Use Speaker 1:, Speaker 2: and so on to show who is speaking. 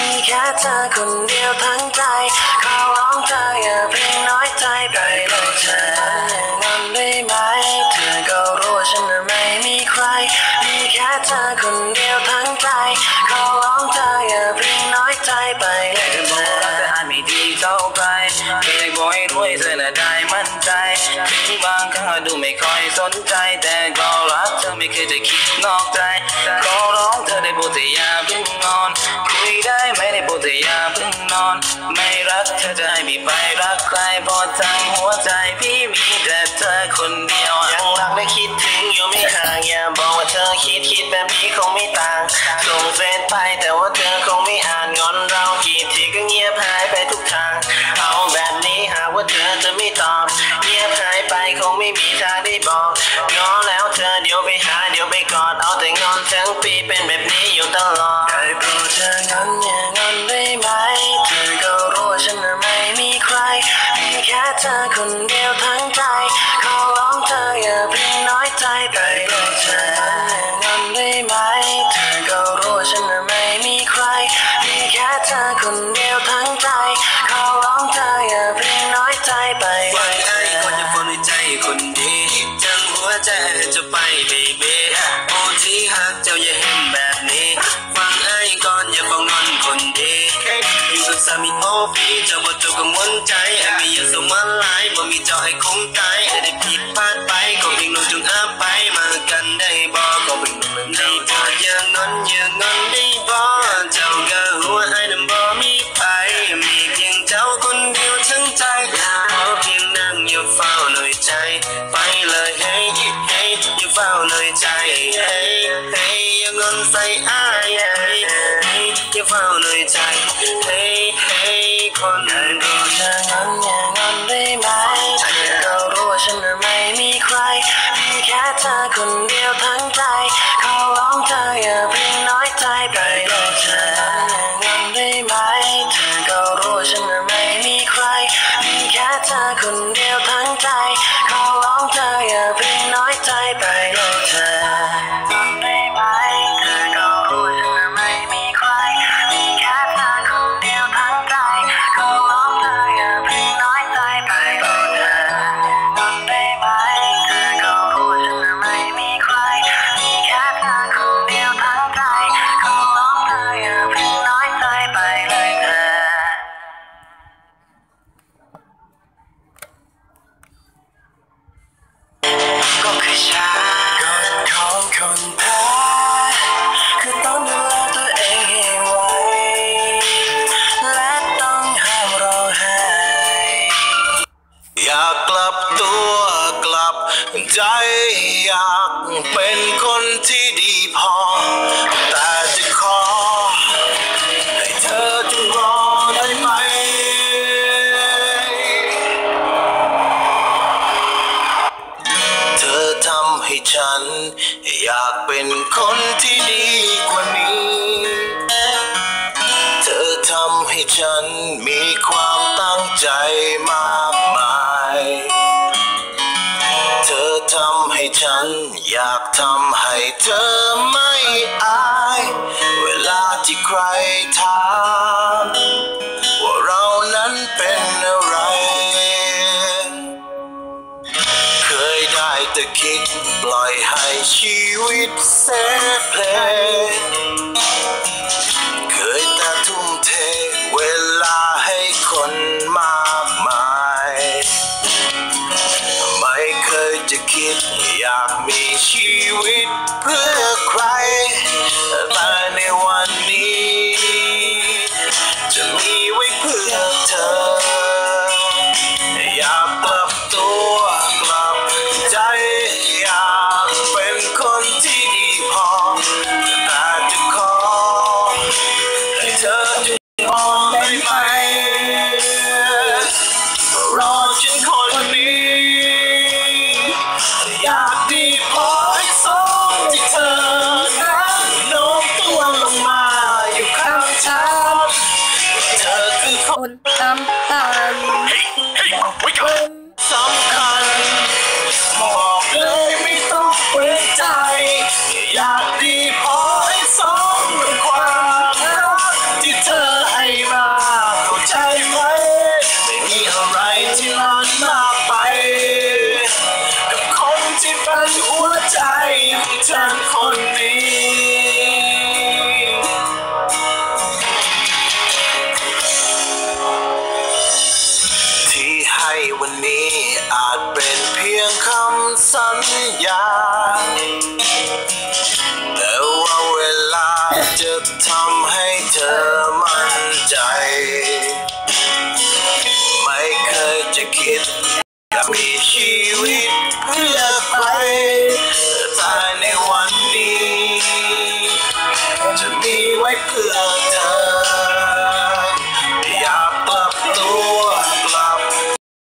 Speaker 1: มีแค่เธอคนเดียวทั้งใจขอร้องเธออย่าเพียงน้อยใจไปเลยเธออย่างอนได้ไหม เธอก็รู้ว่าฉันน่ะไม่มีใคร มีแค่เธอคนเดียวทั้งใจขอร้องเธออย่าเพียงน้อยใจไปเลยเธ
Speaker 2: บอก
Speaker 1: อ
Speaker 2: รักแต่าจไม่ดีเท่าใครเพียงบอกให้รู้ให้เธอน่ะได้มั่นใจถึงบางครั้งอาจดูไม่ค่อยสนใจแต่ก็รักเธอไม่เคยจะคิดนอกใจขอร้องเธอได้โปรดเธออย่าเพิ่งนอน ไม่รักเธอจะให้ไม่ไปรักใครเพราะทั้งหัวใจพี่มีแต่เธอคนเดียว
Speaker 1: ยังรักและคิดถึงอยู่ไม่ห่างอย่าบอกว่าเธอคิดคิดแบบนี้คงไม่ต่างส่งเฟซไปแต่ว่าเธอ ธอคนเดียวทั้งใจ ขอร้องเธออย่าเพียงน้อยใจไปเลยเธอเงอนได้ไหม เธอก็รู้ว่าฉันน่ะไม่มีใคร มีแค่เธอคนเดียวทั้งใจ ขอร้องเธออย่าเพียงน้อยใจไปเล
Speaker 2: ฟัง
Speaker 1: ยเธ
Speaker 2: ไอ้คนจะฟังในใจคนดีจังหัวใจจะไปเบบีโอ้ที่หักเจ้าอย่า กับสามีโอพีเจ้าบ่จบกังวลใจไอ้ม่อยากสมวันหลายบ่มีเจ้าให้คงตายไอ้ได้ผิดพลาดไปก็เพียงลงจงอาไปมากันได้บ่ก็เป็นนุ่มในเธออย่างนั้นอย่างนั้นได้บ่เจ้าก็หัวไอ้นั้นบ่มีไปมีเพียงเจ้าคนเดียวทั้งใจขอเพียงนั่งอย่าเฝ้าหน่อยใจ ไปเลยเฮ้ยเฮ้ยอย่าเฝ้าหน่อยใจเฮ้ยเฮ้ยอย่างเงินใส่อ้ายเฮ้ยเฮ้ยอย่าเฝ้าหน่อยใจ คา
Speaker 1: กเป็นคนที่ดีกว่านี้ เธอทำ
Speaker 2: ให้ฉันมีความตั้งใจมากมาย เธอทำให้ฉันอยากทำให้เธอไม่อาย เวลาที่ใครถามว่าเรานั้นเป็น ได้แต่คิดปล่อยให้ชีวิตเสเพลเคยแต่ทุ่มเทเวลาให้คนมากมาย ไม่เคยจะคิดอยากมีชีวิต um, ทำให้